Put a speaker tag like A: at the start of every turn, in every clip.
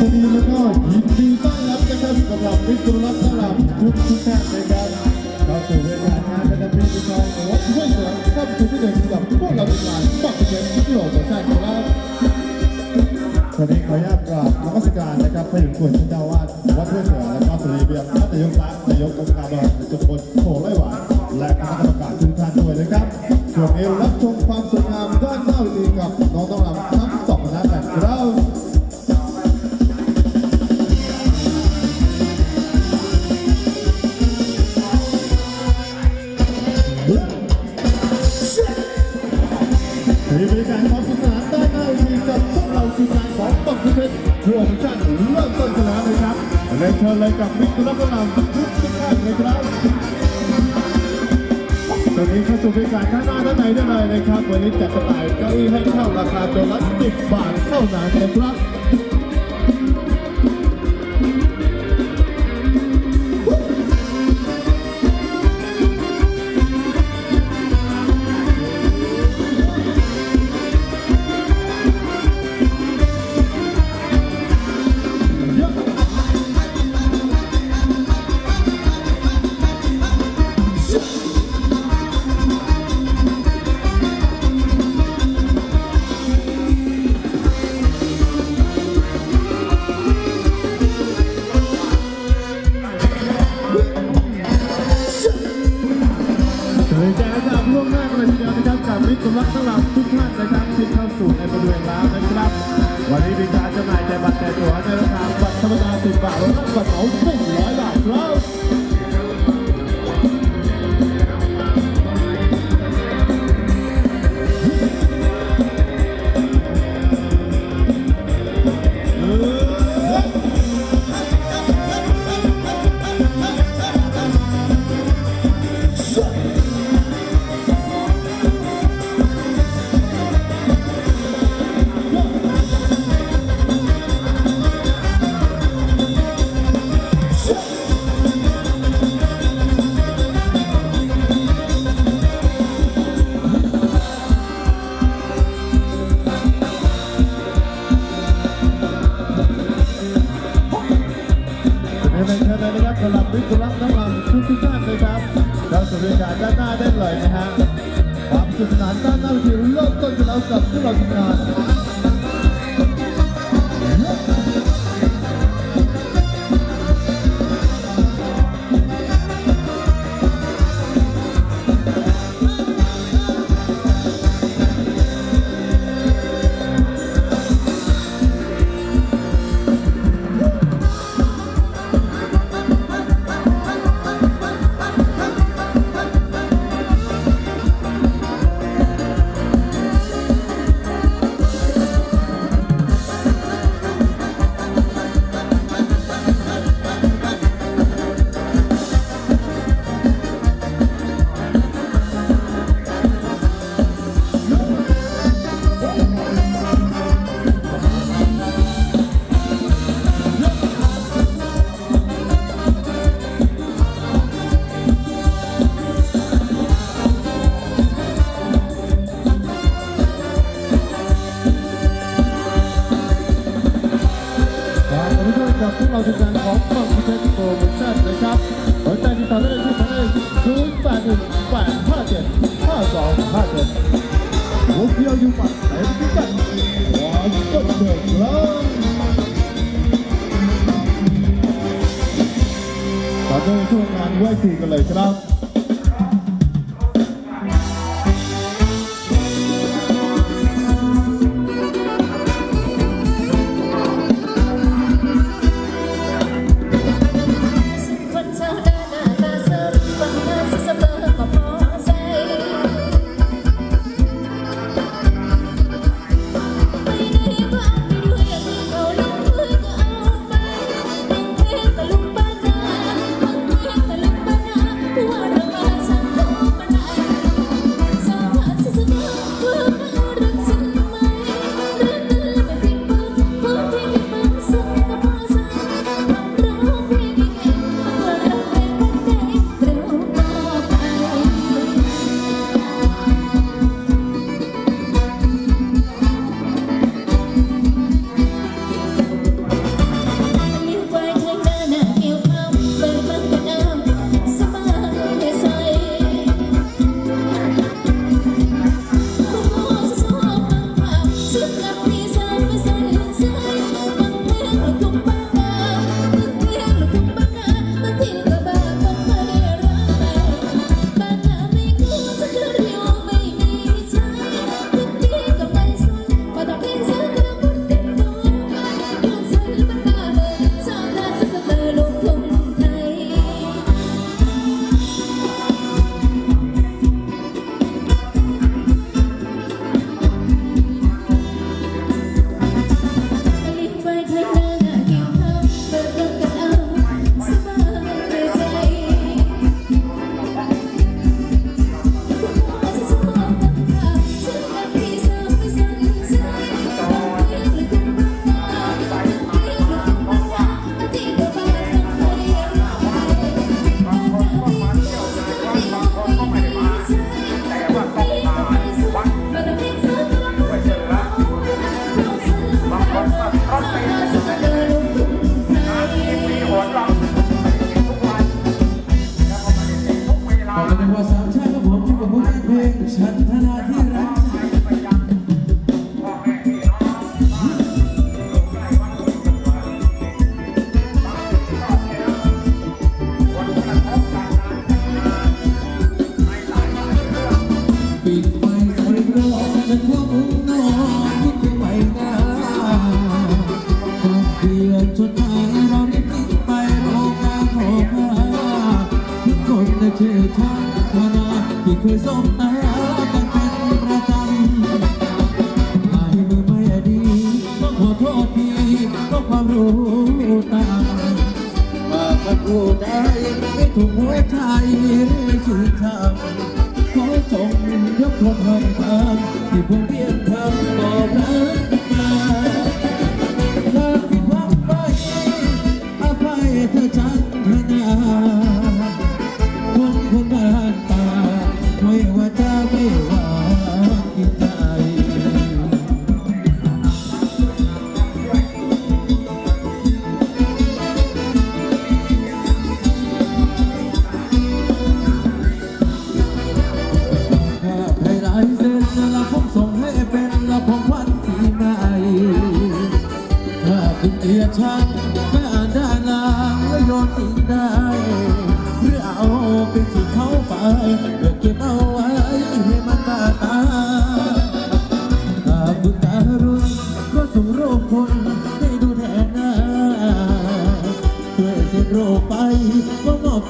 A: สวัสดีแล้วก็ยินดีต้อนรับกันครับสำหรับมิตรรักสำหรับทุกทุกท่านนะครับเข้าสู่รายการงานประจำปีที่สองของวัดห้วยเหนือเข้าสู่ที่หนึ่งกับพวกเราเป็นงานปักเก็ตที่โลกของชาติครับวันนี้ขออนุญาตกราบนมัสการนะครับพระอยู่ควรเจ้าวาดวัดห้วยเสือและก็สุริเบียร์พระนายกรัฐนายกองค์การบริหารจุฬาโพไร่หวานและคณะกรรมการทุกท่านด้วยนะครับช่วงนี้รับชมความสวยงามด้านหน้าเวทีกับน้องต้องรำทั้งสองคณะกันครับ รวของชาติเริ่มต้นกันแล้วนะครับเรียนเชิญเลยกับมิตรรัตนำทุกทุกท่านเลยครับตอนนี้เข้าสู่บริการด้านหน้าด้านในได้เลยนะครับ วันนี้จัดจำหน่ายเก้าอี้ให้เช่าราคาตัวละ10บาทเท่านั้นนะครับ กับสำหรับทุกท่านนะครับที่เข้าสู่ในบริ นะครับสำหรับวิทยุรักน้ำมันทุกทุกท่านเลยครับเราสู่บริกาด้านหน้าได้เลยนะฮะความสนุกสนานด้านหน้าที่เริ่มต้นกันแล้วกับพวกเราทีมงาน กคุณผู้ชมกับพวกเราทีมงานของบังคุเทศโปรโมชั่นนะครับสนใจติดต่อได้เลยที่หมายเลข0 8 1 8 5 7 5 2 5 7หัวเขียวอยู่ปัดเต็มพิกัดวันก็เถิดครับต่อด้วยช่วงงานไหว้ครูกันเลยครับ
B: ภัยเ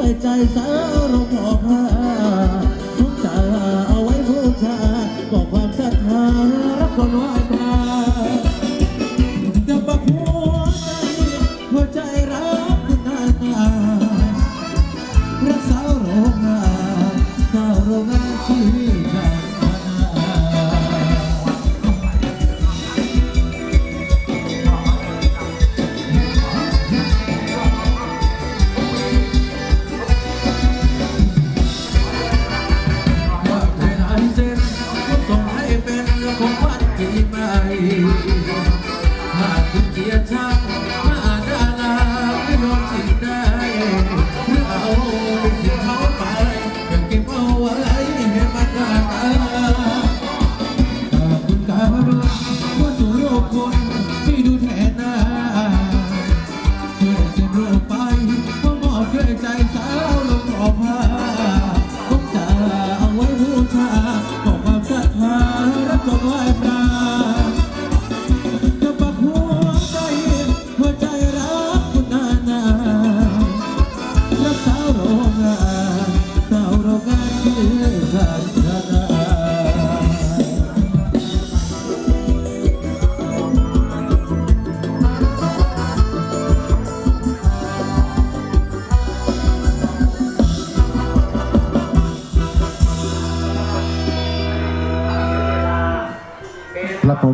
B: ด้วยใจสาวรงหอผ้าทุกจาเอาไว้บูชาบอกความศรัทธารักคนว่า ไว้ให้มันนานถ้าคุณการุณว่าสู่โลกคน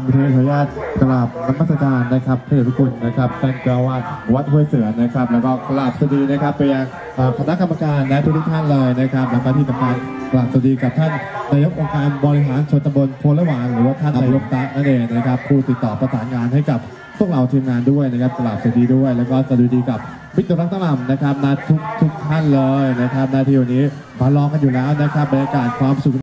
A: ขออนุญาตกราบนมัสการนะครับเทพคุณนะครับท่านเจ้าวาดวัดห้วยเสือนะครับ แล้วก็กราบสวัสดีนะครับไปยังคณะกรรมการและทุกท่านเลยนะครับแล้วก็ที่สำคัญกราบสวัสดีกับท่านนายกองค์การบริหารส่วนตำบลโพลหวานหรือว่าท่านนายกตะนั่นเองนะครับผู้ติดต่อประสานงานให้กับพวกเราทีมงานด้วยนะครับกราบสวัสดีด้วย แล้วก็สวัสดีกับบิ๊กตรังตะลำนะครับนาทุกทุกท่านเลยนะครับนาทีวันนี้มาลองกันอยู่แล้วนะครับบรรยากาศความสุข